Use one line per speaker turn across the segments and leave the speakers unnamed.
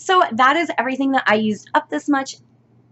So that is everything that I used up this much.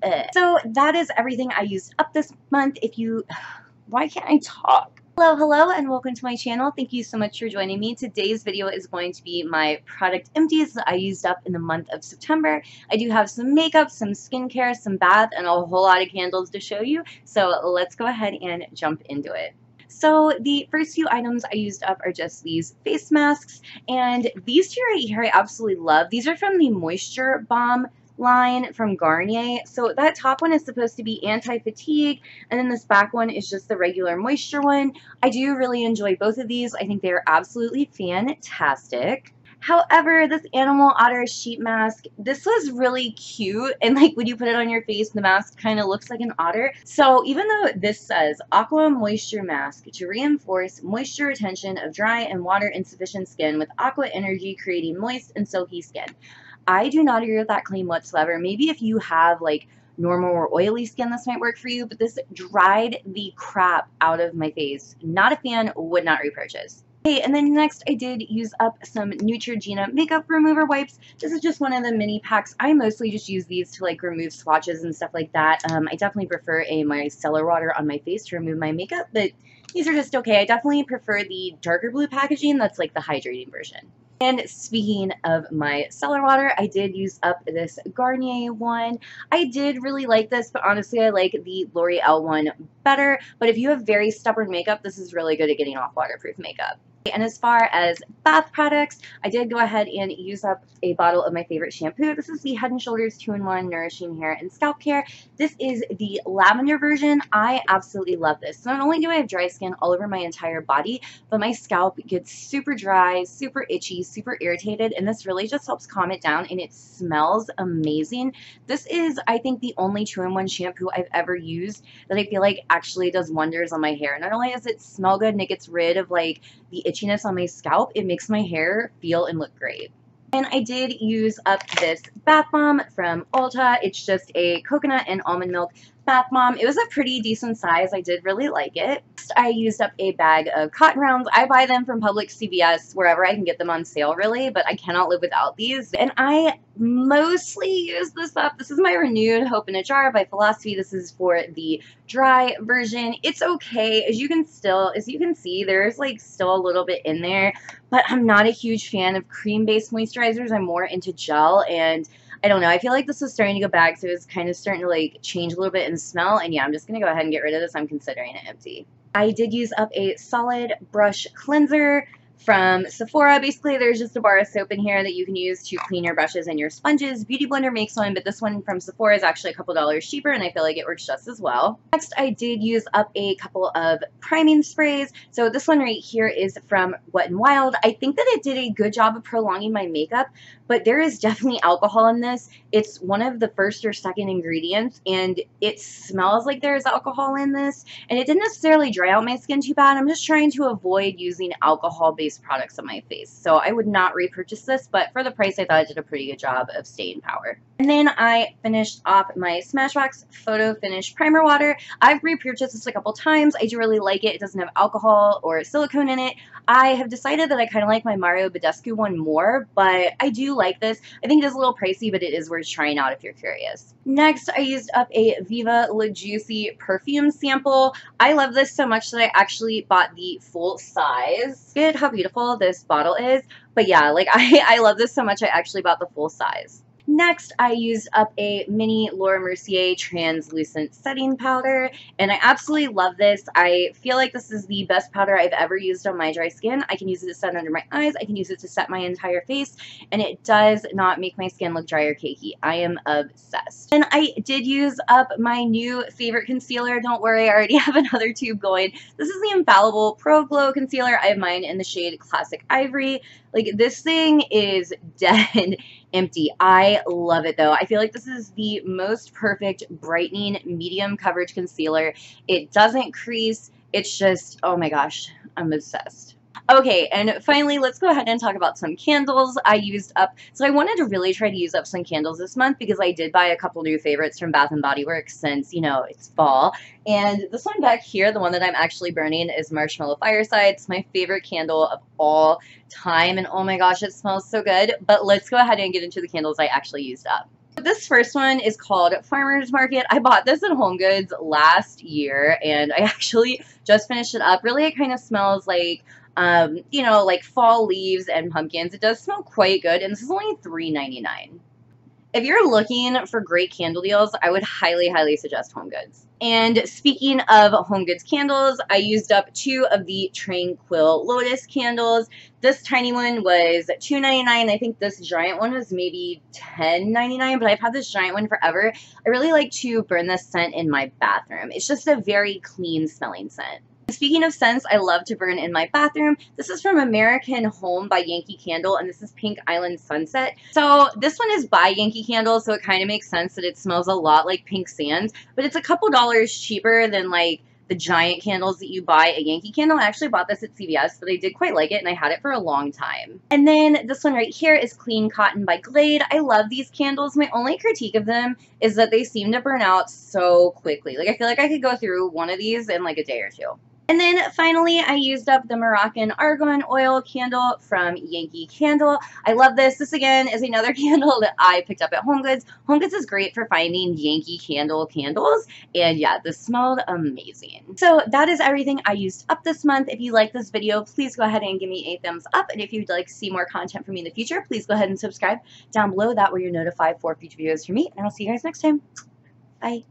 Uh, so that is everything I used up this month. If you, why can't I talk? Hello, hello, and welcome to my channel. Thank you so much for joining me. Today's video is going to be my product empties that I used up in the month of September. I do have some makeup, some skincare, some bath, and a whole lot of candles to show you. So let's go ahead and jump into it. So the first few items I used up are just these face masks, and these two right here I absolutely love. These are from the Moisture Bomb line from Garnier. So that top one is supposed to be anti-fatigue, and then this back one is just the regular moisture one. I do really enjoy both of these. I think they are absolutely fantastic. However, this Animal Otter sheet mask, this was really cute. And like when you put it on your face, the mask kind of looks like an otter. So even though this says Aqua Moisture Mask to reinforce moisture retention of dry and water insufficient skin with Aqua Energy creating moist and silky skin. I do not agree with that claim whatsoever. Maybe if you have like normal or oily skin, this might work for you, but this dried the crap out of my face. Not a fan, would not repurchase. Okay, and then next I did use up some Neutrogena makeup remover wipes. This is just one of the mini packs. I mostly just use these to like remove swatches and stuff like that. Um, I definitely prefer a micellar water on my face to remove my makeup, but these are just okay. I definitely prefer the darker blue packaging. That's like the hydrating version. And speaking of micellar water, I did use up this Garnier one. I did really like this, but honestly, I like the L'Oreal one better. But if you have very stubborn makeup, this is really good at getting off waterproof makeup. And as far as bath products, I did go ahead and use up a bottle of my favorite shampoo. This is the Head & Shoulders 2-in-1 Nourishing Hair and Scalp Care. This is the lavender version. I absolutely love this. Not only do I have dry skin all over my entire body, but my scalp gets super dry, super itchy, super irritated, and this really just helps calm it down, and it smells amazing. This is, I think, the only 2-in-1 shampoo I've ever used that I feel like actually does wonders on my hair. Not only does it smell good and it gets rid of like the itchiness on my scalp, it makes my hair feel and look great. And I did use up this bath bomb from Ulta. It's just a coconut and almond milk bath bomb. It was a pretty decent size. I did really like it. I used up a bag of cotton rounds. I buy them from Publix CVS, wherever I can get them on sale, really, but I cannot live without these. And I mostly use this up. This is my Renewed Hope in a Jar by Philosophy. This is for the dry version. It's okay. As you can still, as you can see, there's like still a little bit in there, but I'm not a huge fan of cream-based moisturizers. I'm more into gel and I don't know. I feel like this is starting to go back, so it's kind of starting to like change a little bit in smell. And yeah, I'm just going to go ahead and get rid of this. I'm considering it empty. I did use up a solid brush cleanser from Sephora. Basically, there's just a bar of soap in here that you can use to clean your brushes and your sponges. Beauty Blender makes one, but this one from Sephora is actually a couple dollars cheaper, and I feel like it works just as well. Next, I did use up a couple of priming sprays. So this one right here is from Wet n Wild. I think that it did a good job of prolonging my makeup, but there is definitely alcohol in this. It's one of the first or second ingredients, and it smells like there's alcohol in this, and it didn't necessarily dry out my skin too bad. I'm just trying to avoid using alcohol-based products on my face. So I would not repurchase this, but for the price, I thought I did a pretty good job of staying power. And then I finished off my Smashbox Photo Finish Primer Water. I've repurchased this a couple times. I do really like it. It doesn't have alcohol or silicone in it. I have decided that I kind of like my Mario Badescu one more, but I do like this. I think it is a little pricey, but it is worth trying out if you're curious. Next, I used up a Viva La Juicy perfume sample. I love this so much that I actually bought the full size. How beautiful this bottle is. But yeah, like I, I love this so much I actually bought the full size. Next, I used up a mini Laura Mercier translucent setting powder, and I absolutely love this. I feel like this is the best powder I've ever used on my dry skin. I can use it to set under my eyes, I can use it to set my entire face, and it does not make my skin look dry or cakey. I am obsessed. And I did use up my new favorite concealer. Don't worry, I already have another tube going. This is the Infallible Pro Glow Concealer. I have mine in the shade Classic Ivory. Like, this thing is dead empty. I love it though. I feel like this is the most perfect brightening medium coverage concealer. It doesn't crease. It's just, oh my gosh, I'm obsessed. Okay, and finally, let's go ahead and talk about some candles I used up. So I wanted to really try to use up some candles this month because I did buy a couple new favorites from Bath & Body Works since, you know, it's fall. And this one back here, the one that I'm actually burning, is Marshmallow Fireside. It's my favorite candle of all time, and oh my gosh, it smells so good. But let's go ahead and get into the candles I actually used up. This first one is called Farmer's Market. I bought this at Home Goods last year, and I actually just finished it up. Really, it kind of smells like um, you know, like fall leaves and pumpkins. It does smell quite good, and this is only $3.99. If you're looking for great candle deals, I would highly, highly suggest Home Goods. And speaking of Home Goods candles, I used up two of the Tranquil Lotus candles. This tiny one was $2.99. I think this giant one was maybe $10.99, but I've had this giant one forever. I really like to burn this scent in my bathroom. It's just a very clean smelling scent. Speaking of scents I love to burn in my bathroom, this is from American Home by Yankee Candle, and this is Pink Island Sunset. So this one is by Yankee Candle, so it kind of makes sense that it smells a lot like Pink Sands, but it's a couple dollars cheaper than like the giant candles that you buy at Yankee Candle. I actually bought this at CVS, but I did quite like it and I had it for a long time. And then this one right here is Clean Cotton by Glade. I love these candles. My only critique of them is that they seem to burn out so quickly. Like I feel like I could go through one of these in like a day or two. And then finally, I used up the Moroccan Argan Oil candle from Yankee Candle. I love this. This, again, is another candle that I picked up at Home Goods. Home Goods is great for finding Yankee Candle candles. And yeah, this smelled amazing. So that is everything I used up this month. If you like this video, please go ahead and give me a thumbs up. And if you'd like to see more content from me in the future, please go ahead and subscribe down below. That way you're notified for future videos from me. And I'll see you guys next time. Bye.